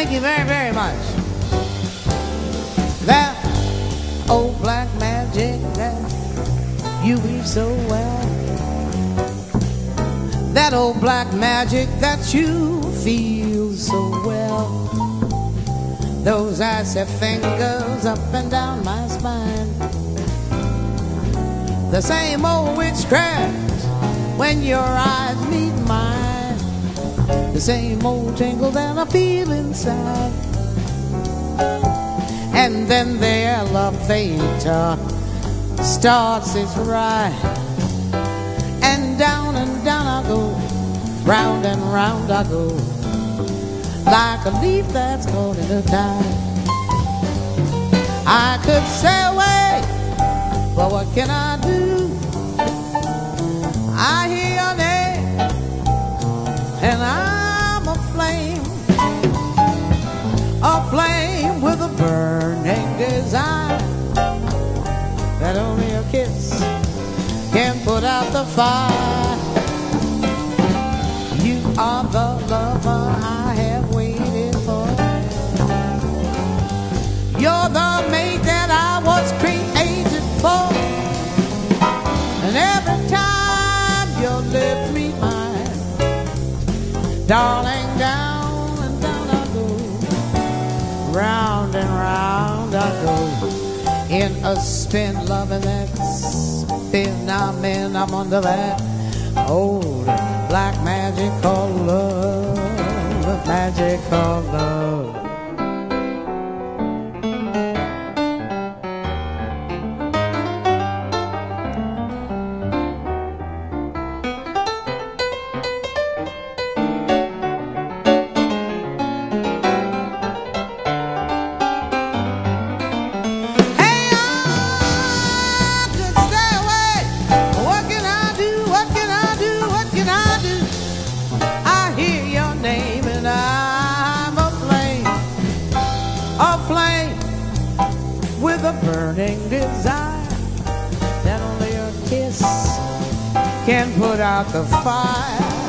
Thank you very, very much. That old black magic that you weave so well. That old black magic that you feel so well. Those icy fingers up and down my spine. The same old witchcraft when your eyes meet mine. The same old tingle that I feel inside. And then the elevator starts its ride. And down and down I go, round and round I go, like a leaf that's caught in the tide. I could say away, but what can I do? And I'm a flame, a flame with a burning desire that only a kiss can put out the fire. You are the lover I have waited for. You're the mate that I was created for. And every time your lips meet mine, darling, down and down I go, round and round I go, in a spin, loving that spin. I'm in, I'm under that old black magic called love, magic called love. Can put out the fire.